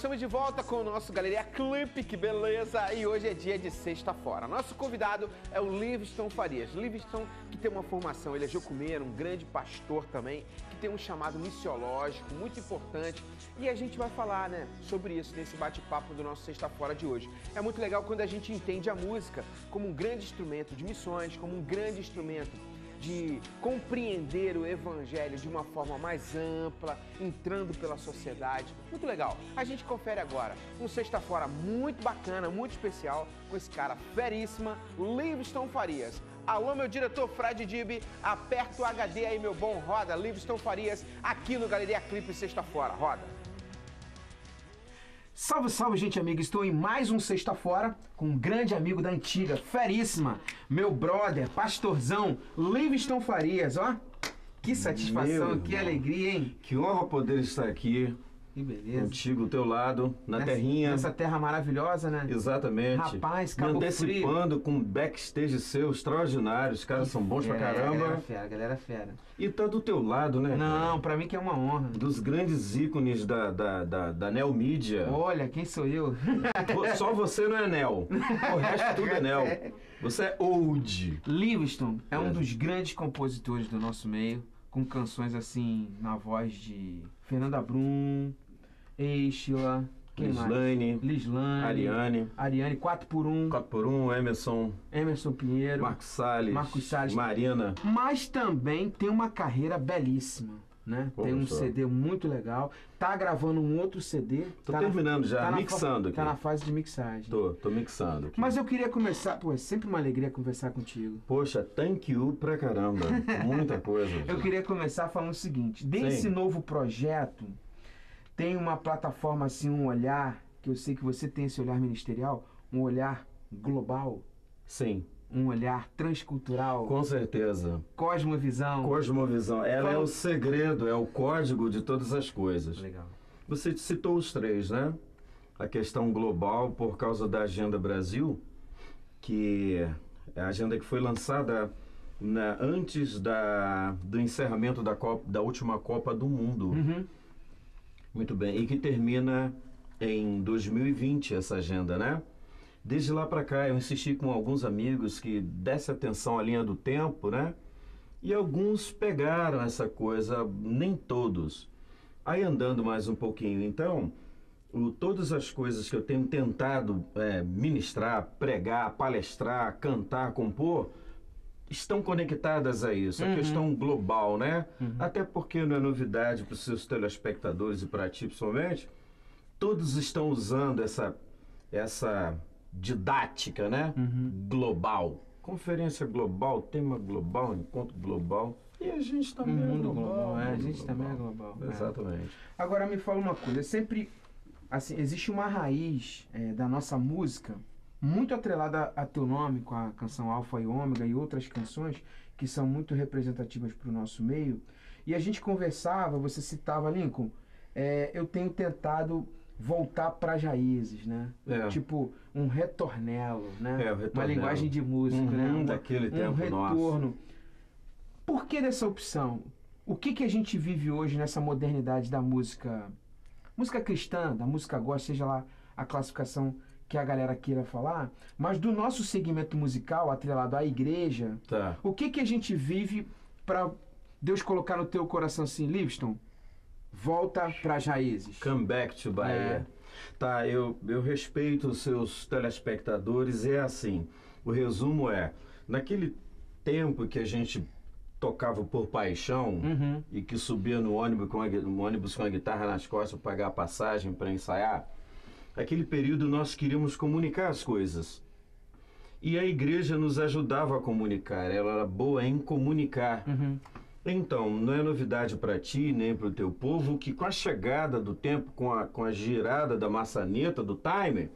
estamos de volta com o nosso Galeria Clipe, que beleza! E hoje é dia de sexta-feira. Nosso convidado é o Livingston Farias. Livingston, que tem uma formação, ele é jocumeiro, um grande pastor também, que tem um chamado missiológico muito importante. E a gente vai falar, né, sobre isso nesse bate-papo do nosso sexta-feira de hoje. É muito legal quando a gente entende a música como um grande instrumento de missões, como um grande instrumento de compreender o Evangelho de uma forma mais ampla, entrando pela sociedade. Muito legal. A gente confere agora um sexta-feira muito bacana, muito especial, com esse cara feríssima, Livingston Farias. Alô, meu diretor Fred Dib, aperta o HD aí, meu bom, roda, Livingston Farias, aqui no Galeria Clipe sexta-feira, roda. Salve, salve, gente amiga! Estou em mais um Sexta Fora com um grande amigo da antiga, feríssima, meu brother, pastorzão, Livingston Farias, ó. Que satisfação, meu que irmão. alegria, hein? Que honra poder estar aqui que beleza. Contigo, teu lado, na nessa, terrinha. Nessa terra maravilhosa, né? Exatamente. Rapaz, Me antecipando frio. com backstage seu extraordinário. Os caras são bons pra caramba. Galera fera, galera fera. E tá do teu lado, né? Não, cara? pra mim que é uma honra. Dos grandes ícones da, da, da, da Neo Media. Olha, quem sou eu? Só você não é Nel. O resto tudo é Nel. Você é old. Livingston é, é um dos grandes compositores do nosso meio com canções assim na voz de Fernanda Brum, Eichla, quem Lislane, mais? Lislane, Ariane, Ariane 4x1, 4x1, Emerson, Emerson Pinheiro, Marcos Salles, Marcos Salles, Marina. Mas também tem uma carreira belíssima. Né? Tem um CD muito legal. Tá gravando um outro CD. Tô tá terminando na, já, tá mixando aqui. Tá na fase de mixagem. Tô, tô mixando. Aqui. Mas eu queria começar, pô, é sempre uma alegria conversar contigo. Poxa, thank you pra caramba. Muita coisa. eu queria começar falando o seguinte: desse Sim. novo projeto, tem uma plataforma assim, um olhar, que eu sei que você tem esse olhar ministerial, um olhar global. Sim um olhar transcultural. Com certeza. Cosmovisão. Cosmovisão. Ela é o segredo, é o código de todas as coisas. Legal. Você citou os três, né? A questão global por causa da Agenda Brasil, que é a agenda que foi lançada na, antes da, do encerramento da, Copa, da última Copa do Mundo. Uhum. Muito bem. E que termina em 2020 essa agenda, né? Desde lá para cá eu insisti com alguns amigos que desse atenção à linha do tempo, né? E alguns pegaram essa coisa, nem todos. Aí andando mais um pouquinho, então, o, todas as coisas que eu tenho tentado é, ministrar, pregar, palestrar, cantar, compor, estão conectadas a isso, uhum. a questão global, né? Uhum. Até porque não é novidade para os seus telespectadores e para ti pessoalmente, todos estão usando essa, essa didática, né? Uhum. Global. Conferência global, tema global, encontro global. E a gente também um é mundo global. global. É, a gente global. também é global. É. Exatamente. É. Agora me fala uma coisa, sempre assim, existe uma raiz é, da nossa música muito atrelada a teu nome, com a canção Alfa e Ômega e outras canções que são muito representativas para o nosso meio. E a gente conversava, você citava, Lincoln, é, eu tenho tentado voltar para as raízes, né? É. Tipo um retornelo, né? É, retornelo. Uma linguagem de música, uhum, né? Um, daquele um tempo retorno. nosso. Por que dessa opção? O que que a gente vive hoje nessa modernidade da música, música cristã, da música gospel, seja lá a classificação que a galera queira falar, mas do nosso segmento musical atrelado à igreja, tá. o que que a gente vive para Deus colocar no teu coração assim, Livingston? Volta para as raízes. Come back to Bahia. É. Tá, eu, eu respeito os seus telespectadores. É assim, o resumo é, naquele tempo que a gente tocava por paixão uhum. e que subia no ônibus com a, no ônibus com a guitarra nas costas para pagar a passagem para ensaiar, aquele período nós queríamos comunicar as coisas. E a igreja nos ajudava a comunicar, ela era boa em comunicar. Uhum. Então, não é novidade para ti nem para o teu povo que com a chegada do tempo, com a, com a girada da maçaneta, do timer,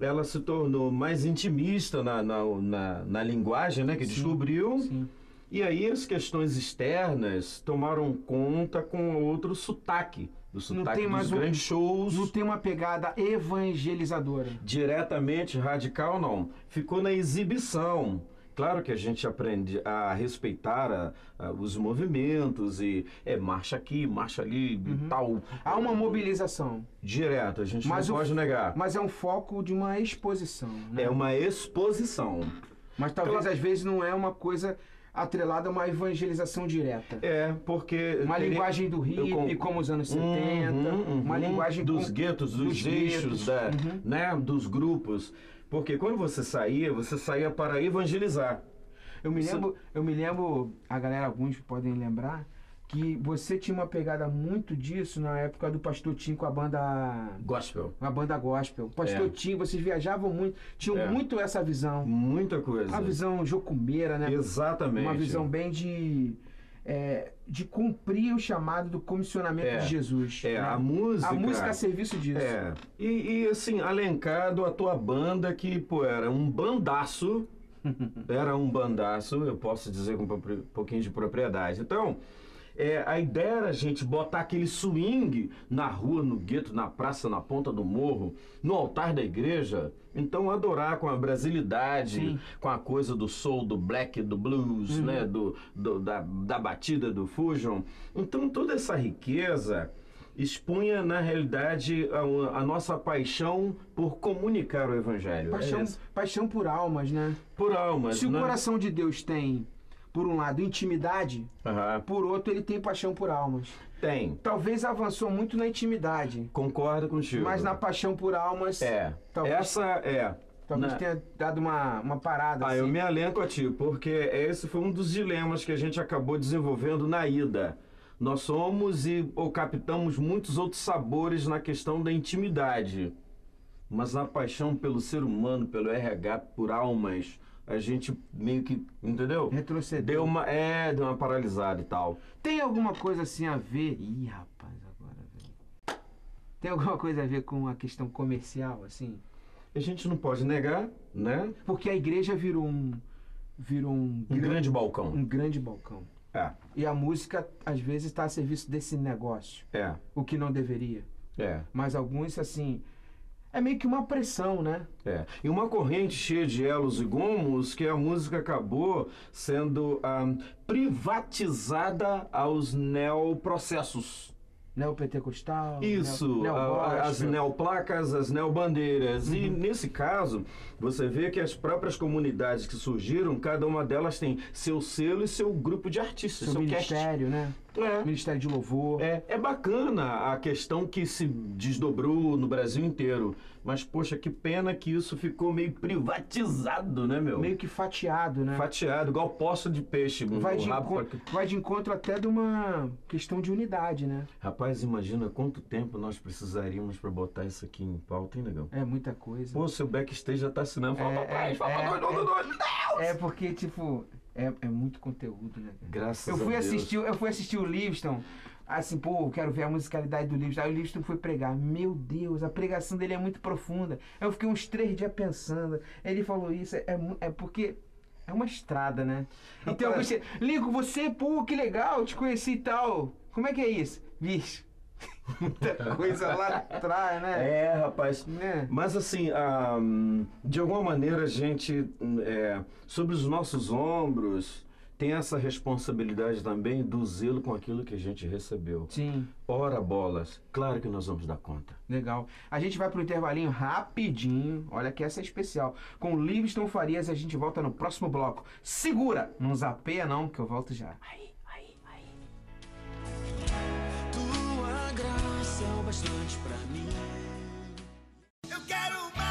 ela se tornou mais intimista na, na, na, na linguagem né, que sim, descobriu. Sim. E aí as questões externas tomaram conta com outro sotaque. Do sotaque não tem dos mais grandes um, shows. Não tem uma pegada evangelizadora. Diretamente radical, não. Ficou na exibição Claro que a gente aprende a respeitar a- a- os movimentos e é marcha aqui, marcha ali e tal. Há uma mobilização, Direto, a gente Mas não o- pode negar. mas é um foco de uma exposição, né? É uma exposição. Mas talvez Claro. às vezes não é uma coisa atrelada a uma evangelização direta. É, porque. Uma teria- linguagem do hippie, com- como os anos 70, Uhum, uma uhum, linguagem dos com- guetos, dos, dos eixos, da, uhum. né, dos grupos. Porque quando você saía, você saía para evangelizar. Eu me lembro, eu me lembro, a galera alguns podem lembrar que você tinha uma pegada muito disso na época do Pastor Tim com a banda Gospel. a banda gospel. Pastor É. Tim, vocês viajavam muito, tinham É. muito essa visão, Muita coisa. uma visão jocumeira, né? Exatamente. Uma visão bem de é, de cumprir o chamado do comissionamento É. de Jesus. É, né? a música. a música a serviço disso. É. E, e, assim, alencado a tua banda que, pô, era um bandaço. era um bandaço, eu posso dizer com um pouquinho de propriedade. Então, é, a ideia era a gente botar aquele swing na rua, no gueto, na praça, na ponta do morro, no altar da igreja. Então, adorar com a brasilidade, Sim. com a coisa do soul, do black, do blues, Uhum. né? Do, do- da, da batida, do fusion. Então, toda essa riqueza expunha, na realidade, a, a nossa paixão por comunicar o evangelho. Paixão, É paixão por almas, né? por almas, Se o né? coração de Deus tem, por um lado, intimidade, Aham. por outro, ele tem paixão por almas. Tem. Talvez avançou muito na intimidade, Concordo contigo. mas na paixão por almas, É. Talvez- Essa é. talvez na- tenha dado uma, uma parada. Ah, assim. eu me alenco a ti, porque esse foi um dos dilemas que a gente acabou desenvolvendo na ida. Nós somos e ou captamos muitos outros sabores na questão da intimidade. Mas na paixão pelo ser humano, pelo RH, por almas, a gente meio que, entendeu? Retrocedeu. Deu uma, é, deu uma paralisada e tal. Tem alguma coisa assim a ver? Ih, rapaz, agora velho. Tem alguma coisa a ver com a questão comercial, assim? A gente não pode negar, né? Porque a igreja virou um. Virou um, Um grande balcão. um grande balcão. É, E a música, às vezes, está a serviço desse negócio. é, O que não deveria. é. Mas alguns, assim. É meio que uma pressão, né? É. E uma corrente cheia de elos e gomos que a música acabou sendo ah, privatizada aos neoprocessos. Neopentecostal. Isso, neo- a- as neoplacas, as neobandeiras. E nesse caso, você vê que as próprias comunidades que surgiram, cada uma delas tem seu selo e seu grupo de artistas, Seu seu cast. ministério, né? É. Ministério de louvor. É, é bacana a questão que se desdobrou no Brasil inteiro. Mas, poxa, que pena que isso ficou meio privatizado, né, meu? Meio que fatiado, né? Fatiado, igual poço de peixe. Vai de, rabo encontro, pra- vai de encontro até de uma questão de unidade, né? Rapaz, imagina quanto tempo nós precisaríamos pra botar isso aqui em pauta, hein, negão? É muita coisa. Pô, seu backstage já tá assinando. Falta É, trás, é, falta é, dois, dois, dois, dois. É porque, tipo, é, é muito conteúdo, né? Graças Eu a fui Deus. assistir, eu fui assistir o Livingston, assim, pô, eu quero ver a musicalidade do Livingston. Aí o Livingston foi pregar. Meu Deus, a pregação dele é muito profunda. Eu fiquei uns três dias pensando. Ele falou isso, é, é porque é uma estrada, né? Então pensei, Lico, você, pô, que legal, te conheci e tal. Como é que é isso? Bicho, muita coisa lá atrás, né? É, rapaz. Né? Mas assim, ah, de alguma maneira a gente, é, sobre os nossos ombros, tem essa responsabilidade também do zelo com aquilo que a gente recebeu. Sim. Ora bolas, claro que nós vamos dar conta. Legal. A gente vai pro intervalinho rapidinho. Olha que essa é especial. Com o Livingston Farias a gente volta no próximo bloco. Segura! Não zapeia não, que eu volto já. Aí. Eu quero mais.